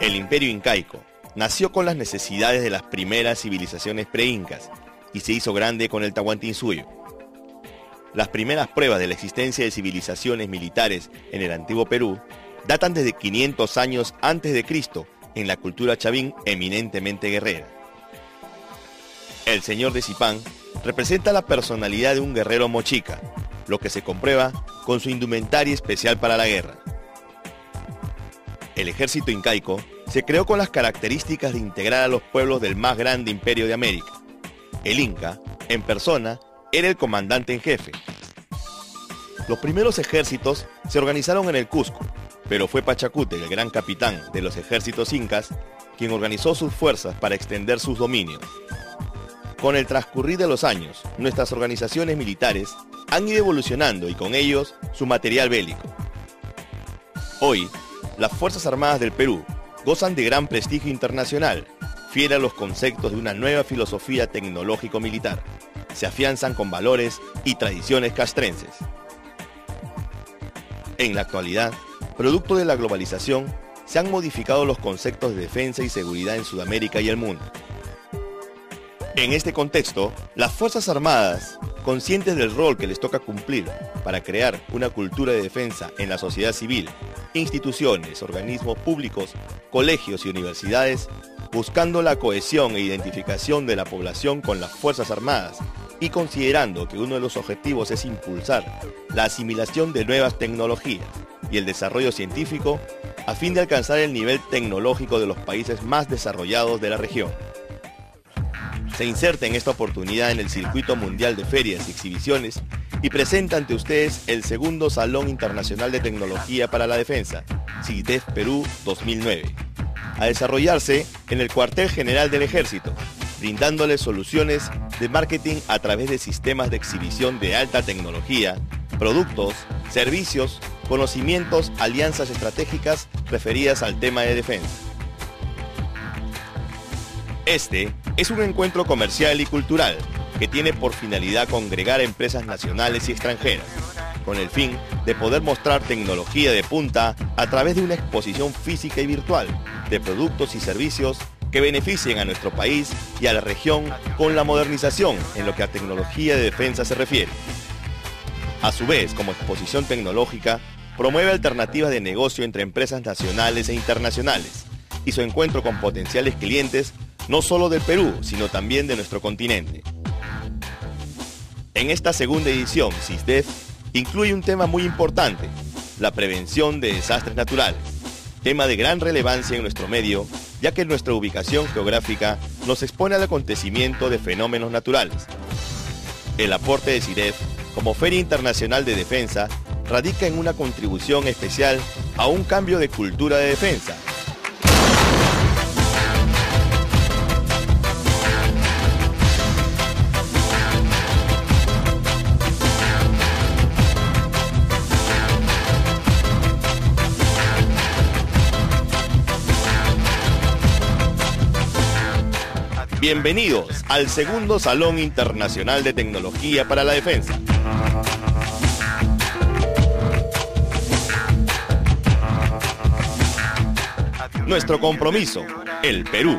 El imperio incaico nació con las necesidades de las primeras civilizaciones pre-incas y se hizo grande con el Tahuantinsuyo. Las primeras pruebas de la existencia de civilizaciones militares en el antiguo Perú datan desde 500 años antes de Cristo en la cultura chavín eminentemente guerrera. El señor de Zipán representa la personalidad de un guerrero mochica, lo que se comprueba con su indumentaria especial para la guerra. El ejército incaico se creó con las características de integrar a los pueblos del más grande imperio de América. El Inca, en persona, era el comandante en jefe. Los primeros ejércitos se organizaron en el Cusco, pero fue Pachacute, el gran capitán de los ejércitos incas, quien organizó sus fuerzas para extender sus dominios. Con el transcurrir de los años, nuestras organizaciones militares han ido evolucionando y con ellos su material bélico. Hoy, las Fuerzas Armadas del Perú gozan de gran prestigio internacional, fiel a los conceptos de una nueva filosofía tecnológico-militar. Se afianzan con valores y tradiciones castrenses. En la actualidad, producto de la globalización, se han modificado los conceptos de defensa y seguridad en Sudamérica y el mundo. En este contexto, las Fuerzas Armadas, conscientes del rol que les toca cumplir para crear una cultura de defensa en la sociedad civil instituciones, organismos públicos, colegios y universidades, buscando la cohesión e identificación de la población con las Fuerzas Armadas y considerando que uno de los objetivos es impulsar la asimilación de nuevas tecnologías y el desarrollo científico a fin de alcanzar el nivel tecnológico de los países más desarrollados de la región. Se inserta en esta oportunidad en el circuito mundial de ferias y exhibiciones y presenta ante ustedes el segundo Salón Internacional de Tecnología para la Defensa, CITEF Perú 2009, a desarrollarse en el cuartel general del ejército, brindándoles soluciones de marketing a través de sistemas de exhibición de alta tecnología, productos, servicios, conocimientos, alianzas estratégicas referidas al tema de defensa. Este es un encuentro comercial y cultural que tiene por finalidad congregar empresas nacionales y extranjeras, con el fin de poder mostrar tecnología de punta a través de una exposición física y virtual de productos y servicios que beneficien a nuestro país y a la región con la modernización en lo que a tecnología de defensa se refiere. A su vez, como exposición tecnológica, promueve alternativas de negocio entre empresas nacionales e internacionales y su encuentro con potenciales clientes no solo del Perú, sino también de nuestro continente. En esta segunda edición, CISDEF incluye un tema muy importante, la prevención de desastres naturales, tema de gran relevancia en nuestro medio, ya que nuestra ubicación geográfica nos expone al acontecimiento de fenómenos naturales. El aporte de CIDEF como Feria Internacional de Defensa radica en una contribución especial a un cambio de cultura de defensa, Bienvenidos al segundo Salón Internacional de Tecnología para la Defensa. Nuestro compromiso, el Perú.